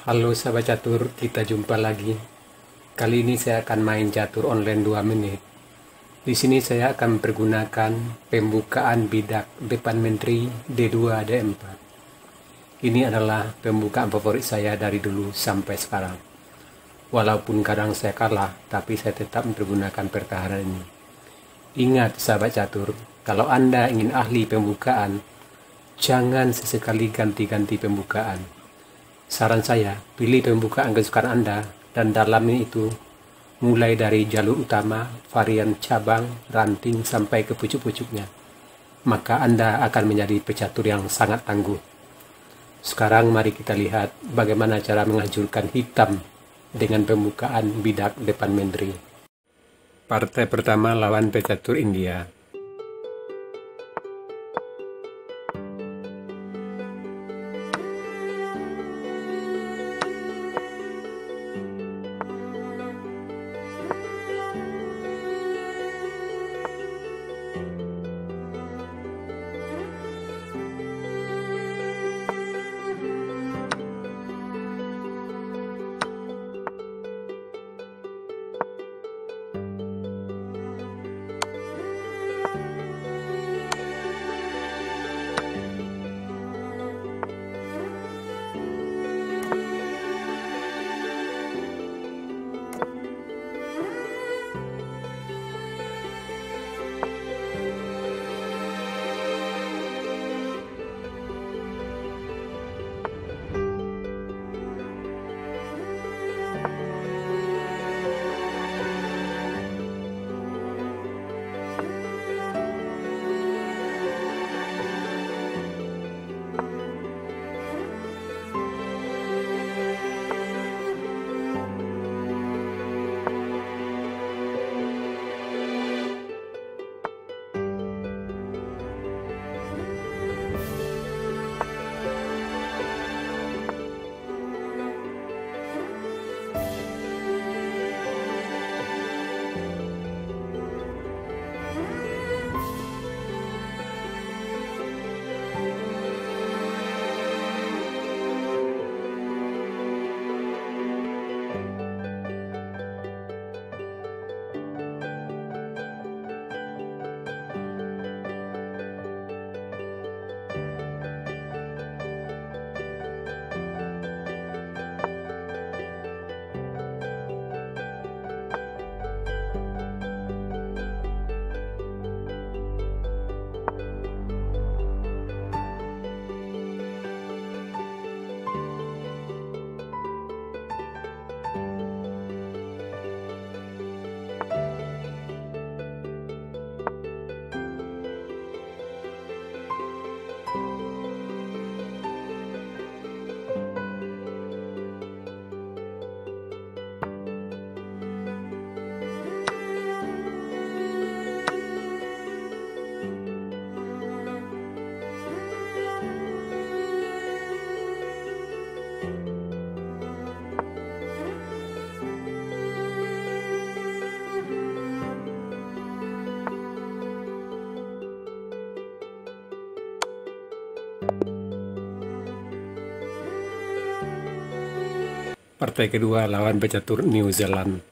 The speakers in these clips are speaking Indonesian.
Halo sahabat catur, kita jumpa lagi. Kali ini saya akan main catur online 2 menit. Di sini saya akan pergunakan pembukaan bidak depan menteri D2 D4. Ini adalah pembukaan favorit saya dari dulu sampai sekarang. Walaupun kadang saya kalah, tapi saya tetap mempergunakan pertahanan ini. Ingat sahabat catur, kalau Anda ingin ahli pembukaan, jangan sesekali ganti-ganti pembukaan. Saran saya, pilih pembukaan kesukaan Anda dan dalamnya itu mulai dari jalur utama, varian cabang, ranting sampai ke pucuk-pucuknya. Maka Anda akan menjadi pecatur yang sangat tangguh. Sekarang mari kita lihat bagaimana cara menghancurkan hitam dengan pembukaan bidak depan menteri. Partai pertama lawan pecatur India. Partai kedua lawan pecatur New Zealand.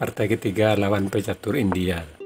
Partai ketiga lawan pecatur India.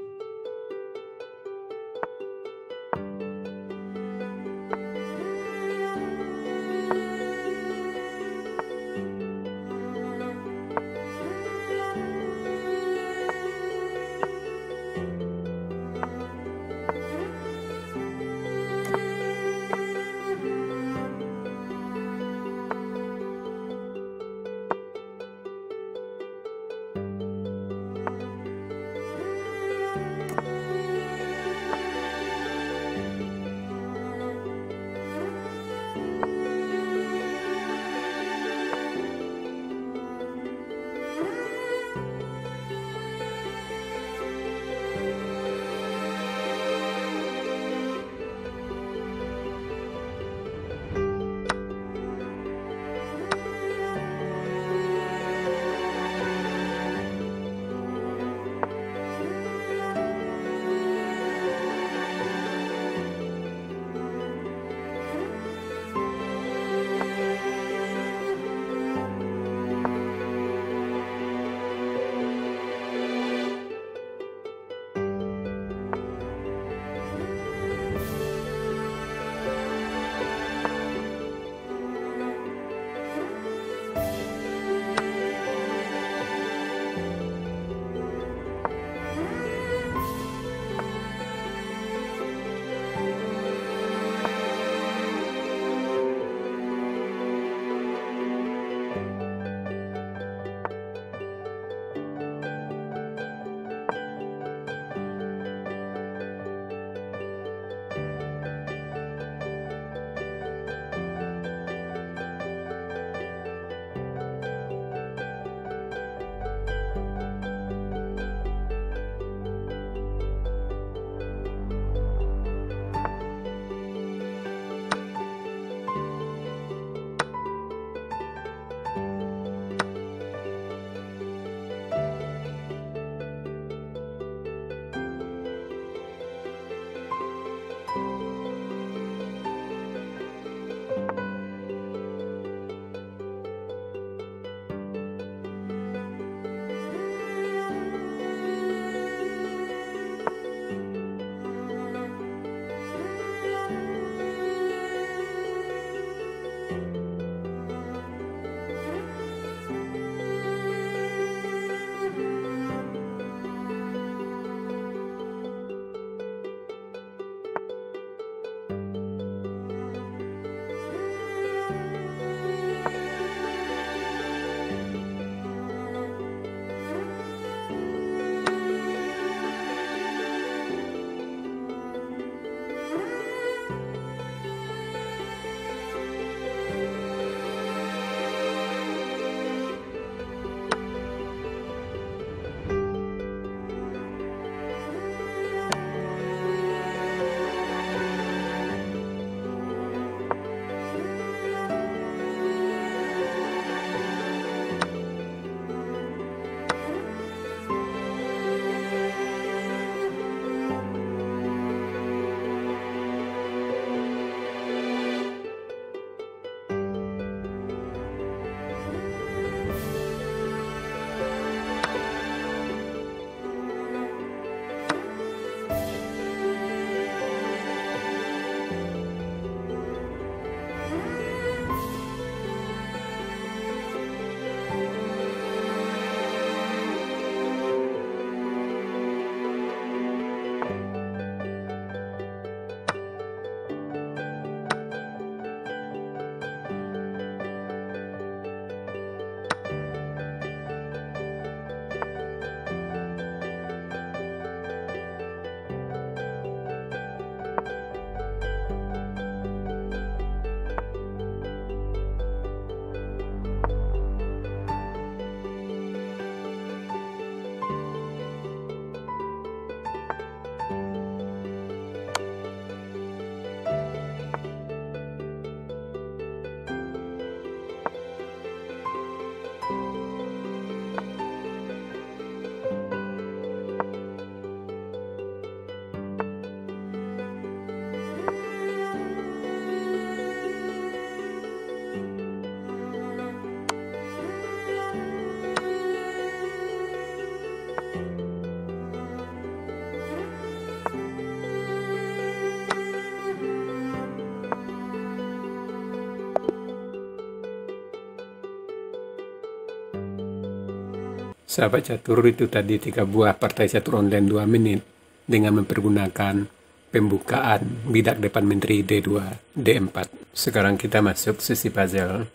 Sahabat catur itu tadi tiga buah partai catur online 2 menit dengan mempergunakan pembukaan bidak depan menteri D2, D4. Sekarang kita masuk sesi puzzle.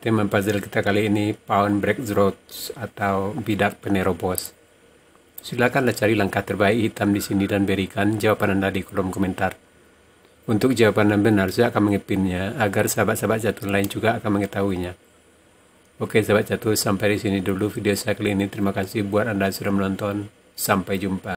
Tema puzzle kita kali ini Pound Break Roads atau bidak penerobos. Silakanlah cari langkah terbaik hitam di sini dan berikan jawaban Anda di kolom komentar. Untuk jawaban yang benar, saya akan mengepinnya agar sahabat-sahabat catur lain juga akan mengetahuinya. Oke sahabat catur, sampai di sini dulu video saya kali ini. Terima kasih buat Anda sudah menonton. Sampai jumpa.